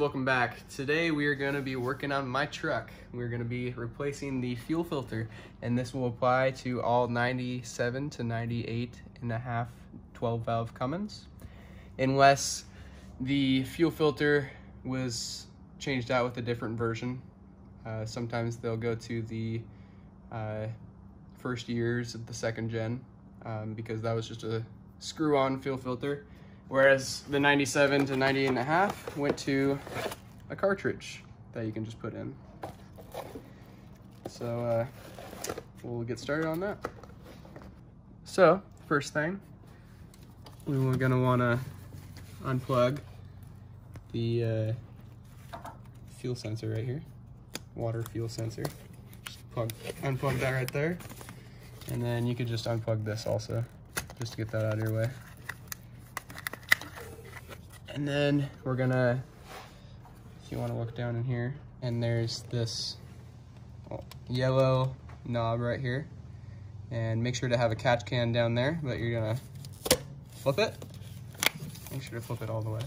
welcome back. Today we are going to be working on my truck. We're going to be replacing the fuel filter and this will apply to all 97 to 98 and a half 12 valve Cummins unless the fuel filter was changed out with a different version. Uh, sometimes they'll go to the uh, first years of the second gen um, because that was just a screw on fuel filter Whereas the 97 to 98 and a half went to a cartridge that you can just put in. So uh, we'll get started on that. So first thing, we're gonna wanna unplug the uh, fuel sensor right here, water fuel sensor. Just plug, unplug that right there. And then you could just unplug this also, just to get that out of your way. And then we're gonna, if you wanna look down in here, and there's this yellow knob right here. And make sure to have a catch can down there, but you're gonna flip it. Make sure to flip it all the way.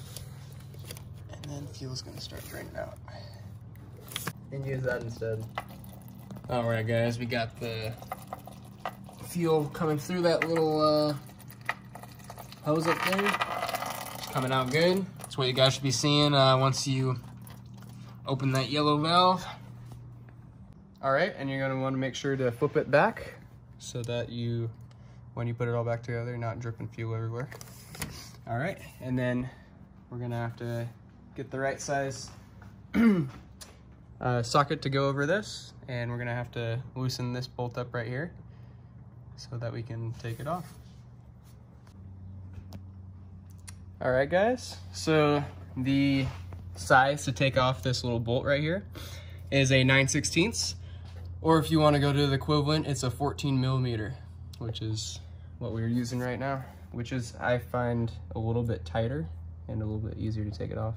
And then fuel's gonna start draining out. And use that instead. All right, guys, we got the fuel coming through that little uh, hose up there coming out good. That's what you guys should be seeing uh, once you open that yellow valve. All right, and you're gonna wanna make sure to flip it back so that you, when you put it all back together, not dripping fuel everywhere. All right, and then we're gonna have to get the right size uh, socket to go over this, and we're gonna have to loosen this bolt up right here so that we can take it off. All right, guys. So the size to take off this little bolt right here is a 9 16ths, or if you want to go to the equivalent, it's a 14 millimeter, which is what we're using right now, which is, I find, a little bit tighter and a little bit easier to take it off.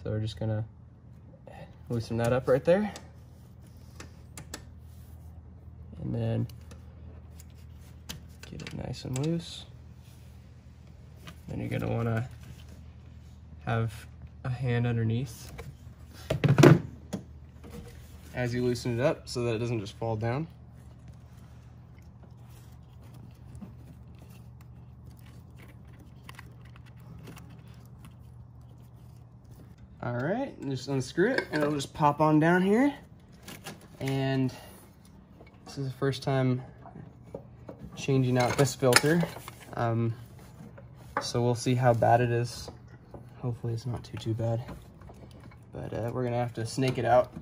So we're just gonna loosen that up right there. And then get it nice and loose. Then you're gonna wanna have a hand underneath as you loosen it up so that it doesn't just fall down. All right, just unscrew it and it'll just pop on down here. And this is the first time changing out this filter. Um, so we'll see how bad it is. Hopefully it's not too, too bad. But uh, we're gonna have to snake it out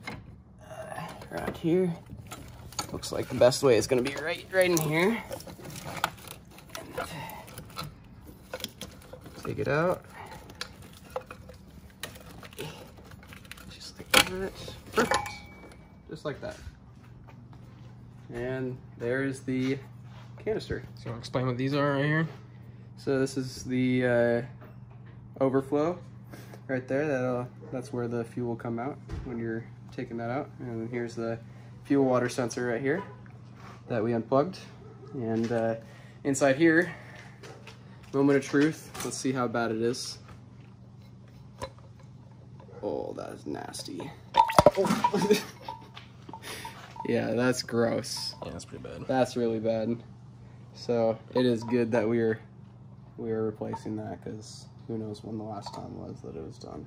uh, around here. Looks like the best way is gonna be right, right in here. take it out. Just like that. Perfect. Just like that. And there's the canister. So I'll explain what these are right here. So this is the uh, overflow right there. That that's where the fuel will come out when you're taking that out. And here's the fuel water sensor right here that we unplugged. And uh, inside here, moment of truth. Let's see how bad it is. Oh, that is nasty. Oh. yeah, that's gross. Yeah, that's pretty bad. That's really bad. So it is good that we are we are replacing that because who knows when the last time was that it was done.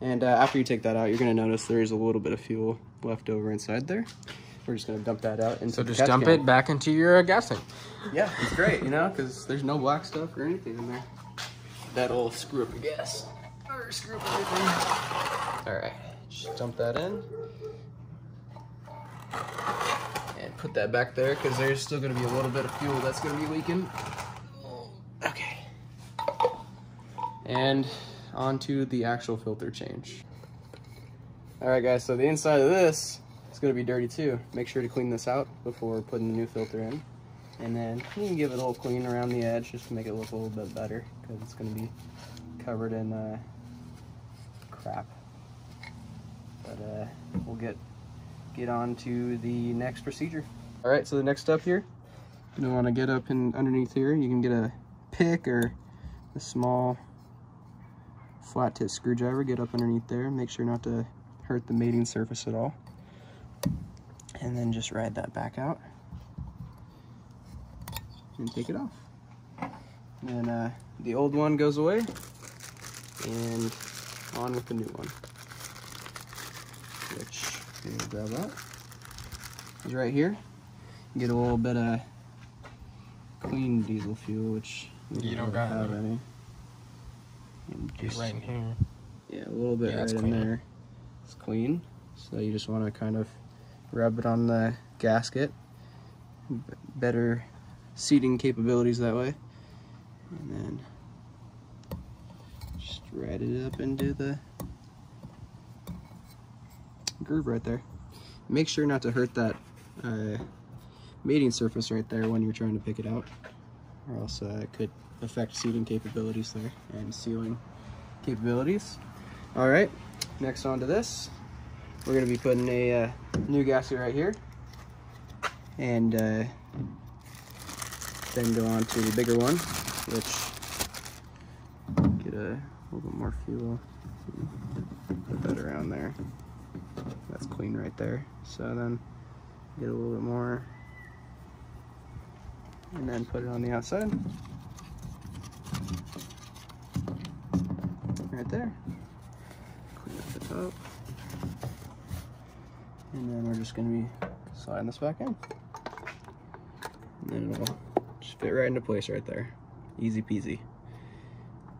And uh, after you take that out, you're going to notice there is a little bit of fuel left over inside there. We're just going to dump that out. Into so just dump can. it back into your uh, gas tank. Yeah, it's great, you know, because there's no black stuff or anything in there. That'll screw up your gas. Or screw up everything. All right, just dump that in. And put that back there because there's still going to be a little bit of fuel that's going to be leaking. Okay. And onto the actual filter change. All right guys, so the inside of this is gonna be dirty too. Make sure to clean this out before putting the new filter in. And then you can give it a little clean around the edge just to make it look a little bit better because it's gonna be covered in uh, crap. But uh, we'll get get on to the next procedure. All right, so the next step here, you wanna get up and underneath here, you can get a pick or a small flat tip screwdriver, get up underneath there, make sure not to hurt the mating surface at all. And then just ride that back out and take it off. And uh, the old one goes away and on with the new one. Which, let grab that. Is right here. You get a little bit of clean diesel fuel, which you don't got have any. Just, right in here. Yeah, a little bit yeah, right in there. It's clean. So you just want to kind of rub it on the gasket. Better seating capabilities that way. And then just ride it up into the groove right there. Make sure not to hurt that uh, mating surface right there when you're trying to pick it out or else uh, it could affect seating capabilities there and sealing capabilities. All right, next on to this. We're gonna be putting a uh, new gasket right here and uh, then go on to the bigger one, which get a little bit more fuel. Put that around there. That's clean right there. So then get a little bit more and then put it on the outside. Right there. Clean up the top. And then we're just gonna be sliding this back in. And then it'll just fit right into place right there. Easy peasy.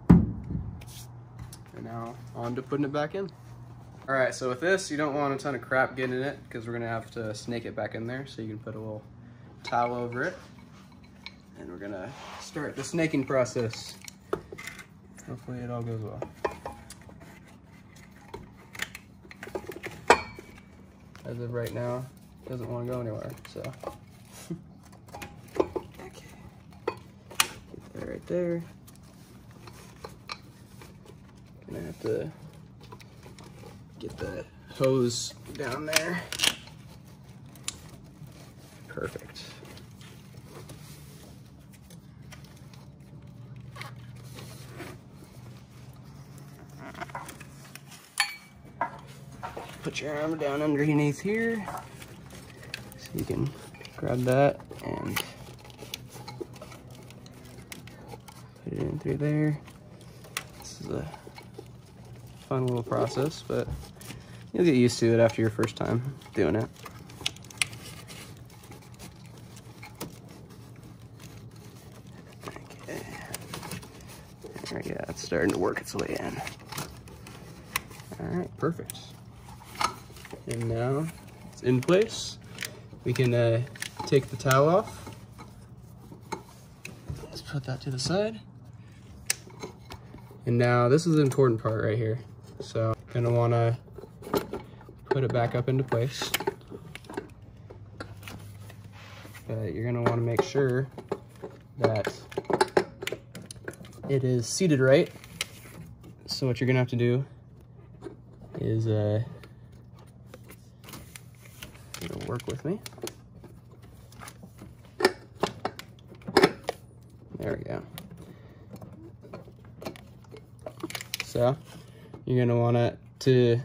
And now on to putting it back in. All right, so with this, you don't want a ton of crap getting in it because we're gonna have to snake it back in there. So you can put a little towel over it. And we're gonna start the snaking process. Hopefully it all goes well. As of right now, doesn't want to go anywhere, so. okay. Get that right there. Gonna have to get the hose down there. Perfect. Put your arm down underneath here so you can grab that and Put it in through there. This is a fun little process, but you'll get used to it after your first time doing it. Okay. There we go. It's starting to work its way in. All right, perfect. And now it's in place. We can uh, take the towel off. Let's put that to the side. And now this is the important part right here. So gonna wanna put it back up into place. But you're gonna wanna make sure that it is seated right. So what you're gonna have to do is uh, work with me. There we go. So you're gonna want it to,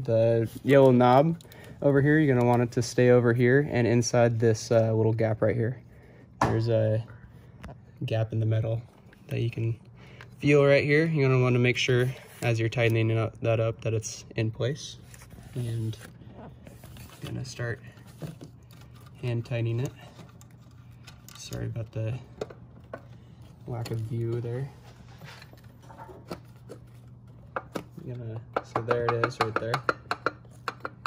the yellow knob over here, you're gonna want it to stay over here and inside this uh, little gap right here. There's a gap in the metal that you can feel right here. You're gonna wanna make sure as you're tightening that up that it's in place. And gonna start hand tightening it. Sorry about the lack of view there. gonna, so there it is right there,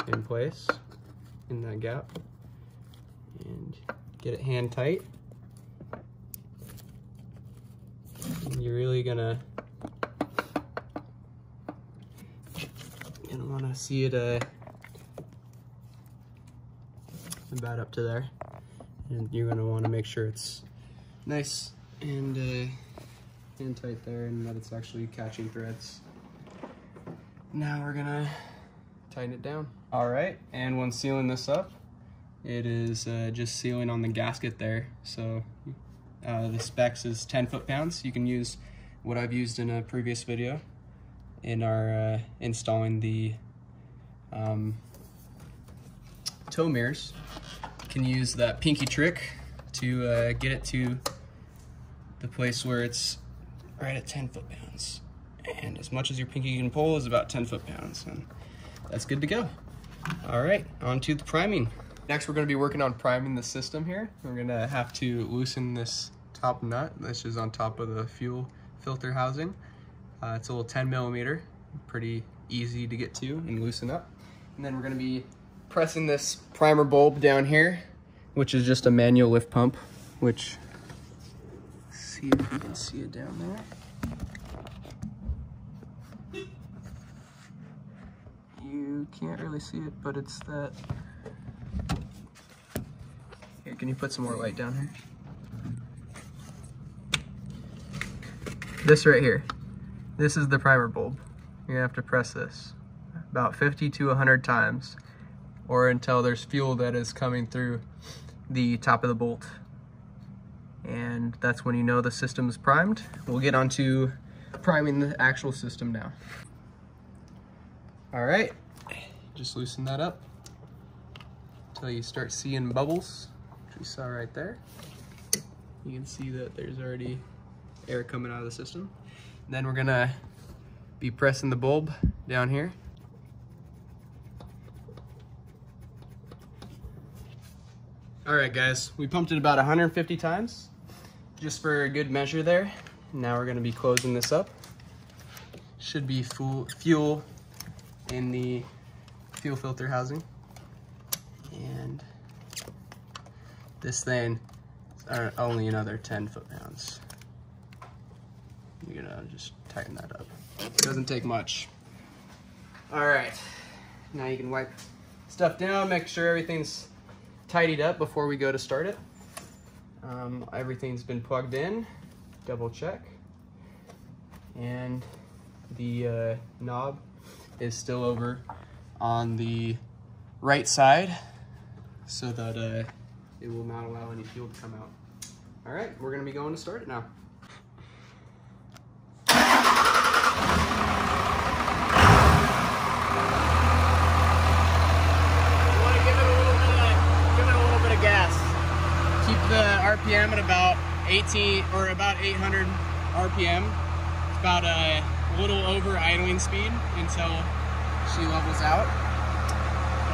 in place, in that gap. And get it hand tight. And you're really gonna, gonna wanna see it uh, about up to there. And you're gonna wanna make sure it's nice and uh, hand tight there and that it's actually catching threads. Now we're gonna tighten it down. All right, and when sealing this up, it is uh, just sealing on the gasket there. So uh, the specs is 10 foot-pounds. You can use what I've used in a previous video, in our uh, installing the um, tow mirrors. You can use that pinky trick to uh, get it to the place where it's right at 10 foot pounds. And as much as your pinky can pull is about 10 foot pounds. And that's good to go. All right, on to the priming. Next, we're gonna be working on priming the system here. We're gonna have to loosen this top nut. This is on top of the fuel filter housing. Uh, it's a little 10 millimeter, pretty easy to get to and loosen up. And then we're gonna be pressing this primer bulb down here, which is just a manual lift pump, which, see if you can see it down there. You can't really see it, but it's that. Here, can you put some more light down here? This right here. This is the primer bulb. You're gonna have to press this about 50 to 100 times or until there's fuel that is coming through the top of the bolt. And that's when you know the system is primed. We'll get onto priming the actual system now. All right, just loosen that up until you start seeing bubbles, which we saw right there. You can see that there's already air coming out of the system. And then we're gonna be pressing the bulb down here. All right, guys, we pumped it about 150 times, just for a good measure there. Now we're gonna be closing this up. Should be full fuel in the fuel filter housing. And this thing is only another 10 foot-pounds. You're gonna just tighten that up. It doesn't take much. All right, now you can wipe stuff down, make sure everything's tidied up before we go to start it. Um, everything's been plugged in, double check. And the uh, knob is still over on the right side so that uh, it will not allow any fuel to come out. All right, we're gonna be going to start it now. Keep the RPM at about 18 or about 800 RPM. It's about a little over idling speed until she levels out.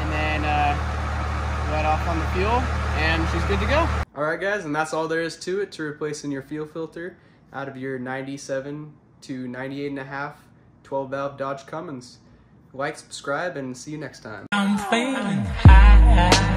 And then uh, let off on the fuel and she's good to go. All right guys, and that's all there is to it to replacing your fuel filter out of your 97 to 98 and a half 12 valve Dodge Cummins. Like, subscribe, and see you next time. I'm feeling high.